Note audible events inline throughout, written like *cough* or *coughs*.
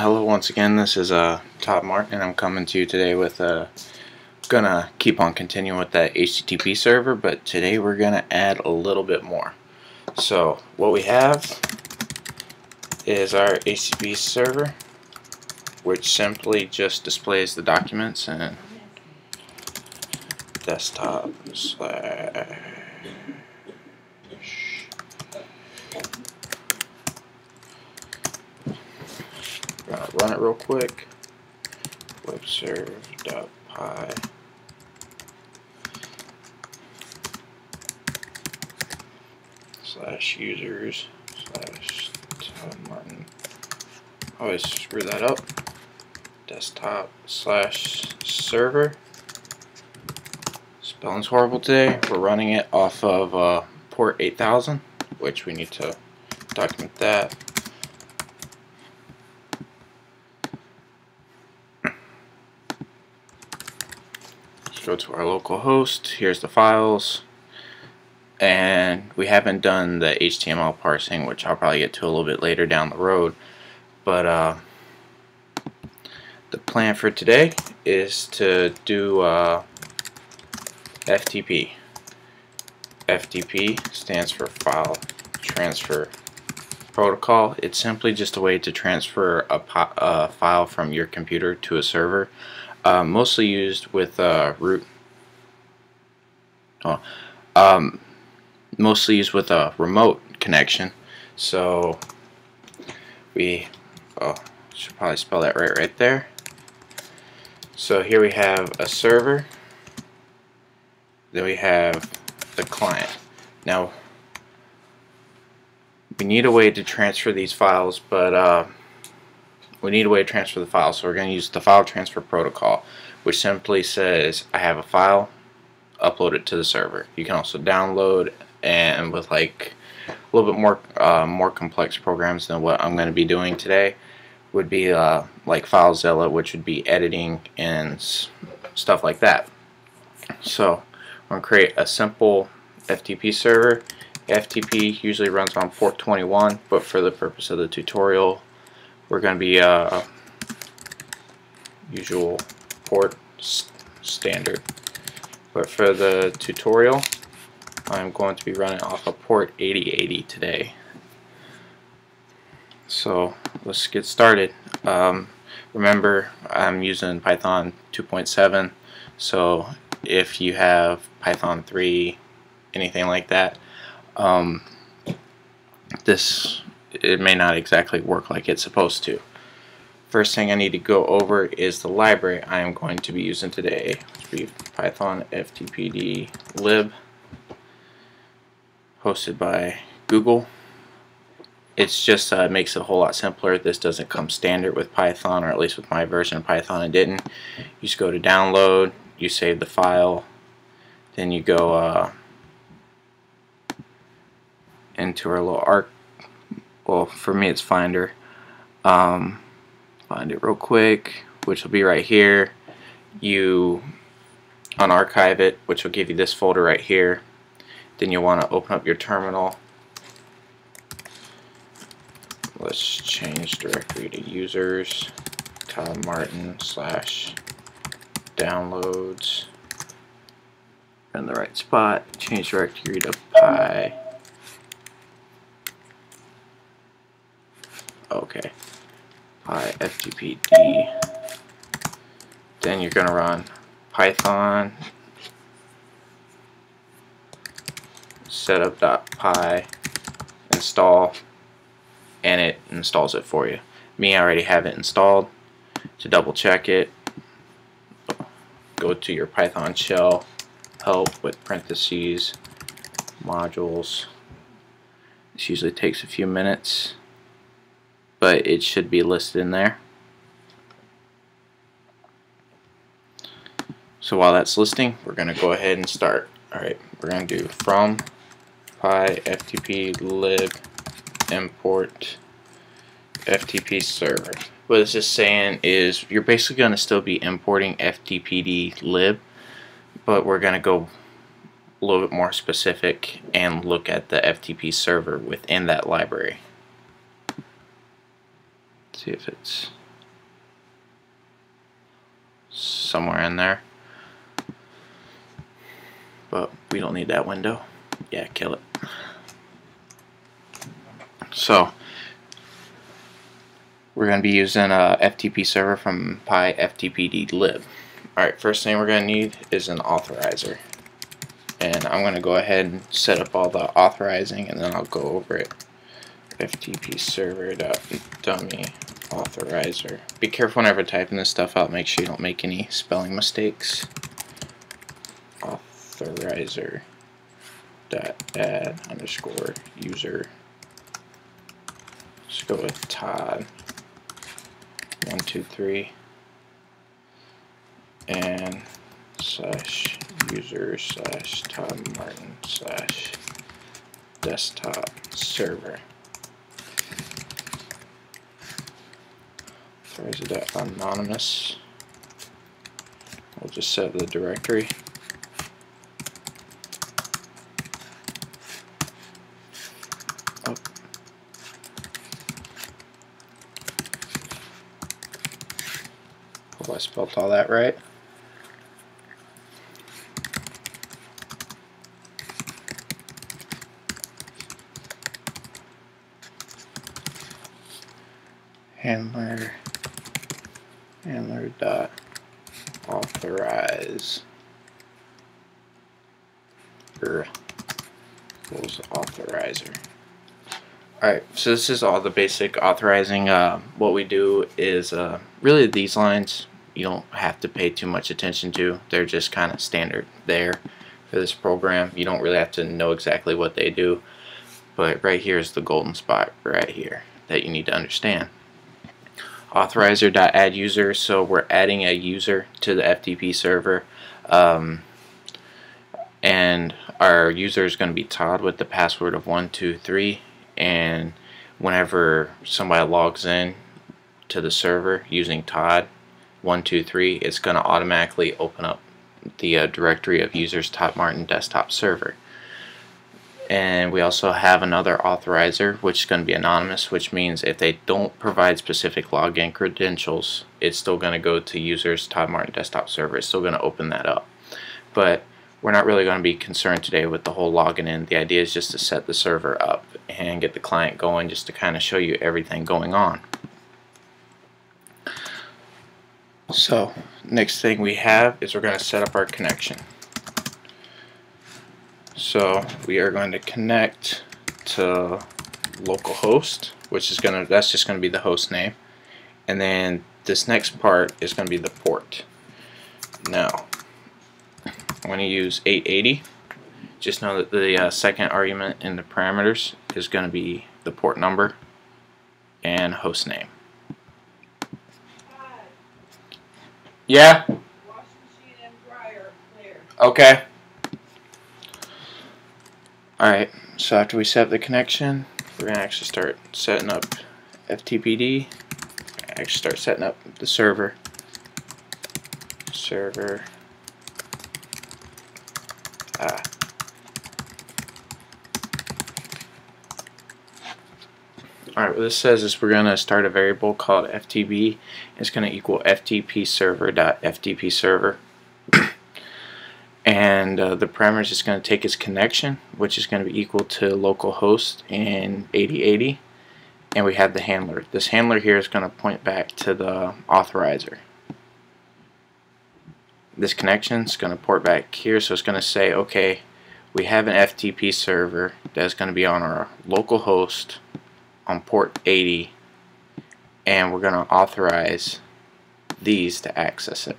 hello once again. This is uh, Todd Martin. And I'm coming to you today with uh, gonna keep on continuing with that HTTP server, but today we're gonna add a little bit more. So what we have is our HTTP server, which simply just displays the documents and desktop slash Gonna run it real quick. Webserve.py slash users slash Todd Martin. Always screw that up. Desktop slash server. Spelling's horrible today. We're running it off of uh, port 8000, which we need to document that. Go to our local host. Here's the files. And we haven't done the HTML parsing, which I'll probably get to a little bit later down the road. But uh, the plan for today is to do uh, FTP. FTP stands for File Transfer Protocol. It's simply just a way to transfer a, a file from your computer to a server uh, mostly used with uh, root. Oh, um, mostly used with a remote connection. So we oh should probably spell that right right there. So here we have a server. Then we have the client. Now we need a way to transfer these files, but uh, we need a way to transfer the file. So we're going to use the file transfer protocol, which simply says I have a file, upload it to the server. You can also download and with like a little bit more uh, more complex programs than what I'm going to be doing today would be uh, like FileZilla, which would be editing and stuff like that. So I'm going to create a simple FTP server. FTP usually runs on port 21, but for the purpose of the tutorial, we're going to be uh, usual port standard. But for the tutorial, I'm going to be running off of port 8080 today. So let's get started. Um, remember, I'm using Python 2.7, so if you have Python 3, anything like that, um, this it may not exactly work like it's supposed to. First thing I need to go over is the library I am going to be using today. Be Python FTPD lib hosted by Google. It's just uh, makes it a whole lot simpler. This doesn't come standard with Python, or at least with my version of Python it didn't. You just go to download, you save the file, then you go uh, into our little arc well for me it's Finder. Um, find it real quick which will be right here. You unarchive it which will give you this folder right here. Then you'll want to open up your terminal. Let's change directory to users. Todd Martin slash downloads. In the right spot change directory to pi okay. pyftpd then you're gonna run python. Setup.py install and it installs it for you. Me I already have it installed. To double check it go to your python shell help with parentheses modules. This usually takes a few minutes but it should be listed in there. So while that's listing, we're going to go ahead and start. Alright, we're going to do from pi ftp lib import ftp server. What it's just saying is you're basically going to still be importing ftpd lib, but we're going to go a little bit more specific and look at the FTP server within that library see if it's somewhere in there. But we don't need that window. Yeah, kill it. So we're going to be using a FTP server from pyftpd.lib. Alright, first thing we're going to need is an authorizer. And I'm going to go ahead and set up all the authorizing and then I'll go over it. FTP server dummy authorizer. Be careful whenever typing this stuff out, make sure you don't make any spelling mistakes. Authorizer dot add underscore user. Let's go with Todd. One, two, three. And slash user slash Todd Martin slash desktop server. Is it Anonymous. We'll just set the directory. Oh. Hope I spelled all that right. handler handler dot authorize er, equals authorizer. Alright, so this is all the basic authorizing. Uh, what we do is uh, really these lines you don't have to pay too much attention to. They're just kind of standard there for this program. You don't really have to know exactly what they do. But right here is the golden spot right here that you need to understand authorizer.add user so we're adding a user to the FTP server um, and our user is going to be Todd with the password of 123 and whenever somebody logs in to the server using Todd 123 it's going to automatically open up the uh, directory of users Todd Martin desktop server and we also have another authorizer which is going to be anonymous which means if they don't provide specific login credentials it's still going to go to users Todd Martin desktop server. It's still going to open that up. But we're not really going to be concerned today with the whole login in. The idea is just to set the server up and get the client going just to kind of show you everything going on. So next thing we have is we're going to set up our connection so we are going to connect to localhost, which is going to, that's just going to be the host name. And then this next part is going to be the port. Now, I'm going to use 880. Just know that the uh, second argument in the parameters is going to be the port number and host name. Yeah? Okay. Alright, so after we set up the connection, we're going to actually start setting up FTPD. Actually start setting up the server. Server. Ah. Alright, what this says is we're going to start a variable called FTB. It's going to equal FTP server.ftp server and uh, the parameter is just going to take its connection which is going to be equal to localhost in 8080 and we have the handler. This handler here is going to point back to the authorizer. This connection is going to port back here so it's going to say okay we have an FTP server that's going to be on our local host on port 80 and we're going to authorize these to access it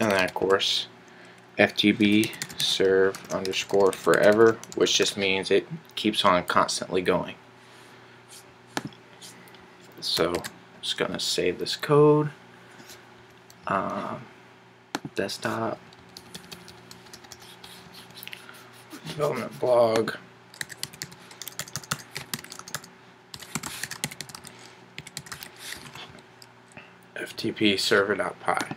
and then of course FTB serve underscore forever which just means it keeps on constantly going. So I'm just gonna save this code. Um, desktop. Development blog. FTP server.py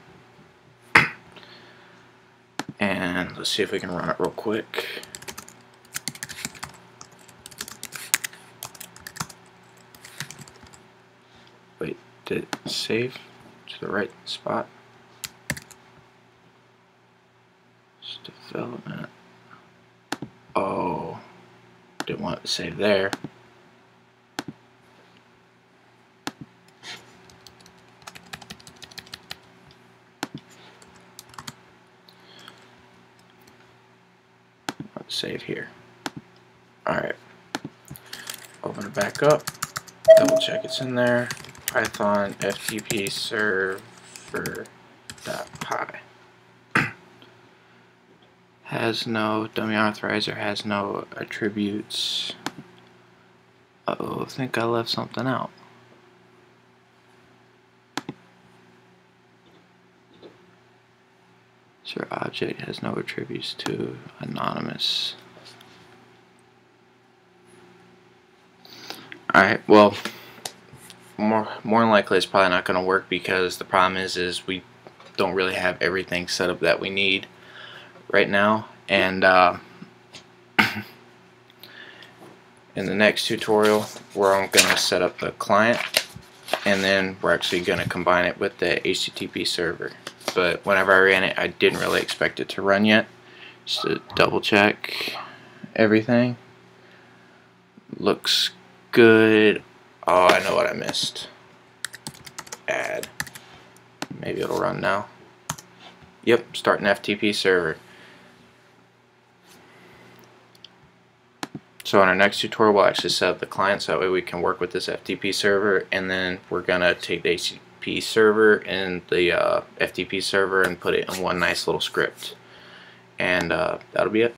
and let's see if we can run it real quick. Wait, did it save? to the right spot. development. Oh, didn't want to save there. Save here. Alright. Open it back up. Double check it's in there. Python FTP server dot py *clears throat* has no dummy authorizer has no attributes uh oh I think I left something out Sir object has no attributes to anonymous. Alright well more more likely it's probably not going to work because the problem is is we don't really have everything set up that we need right now. And uh, *coughs* in the next tutorial we're going to set up the client and then we're actually going to combine it with the HTTP server but whenever I ran it I didn't really expect it to run yet. Just to double check everything. Looks good. Oh I know what I missed. Add. Maybe it'll run now. Yep start an FTP server. So in our next tutorial we'll actually set up the client so that way we can work with this FTP server and then we're gonna take the HTTP server and the uh, FTP server and put it in one nice little script and uh, that'll be it.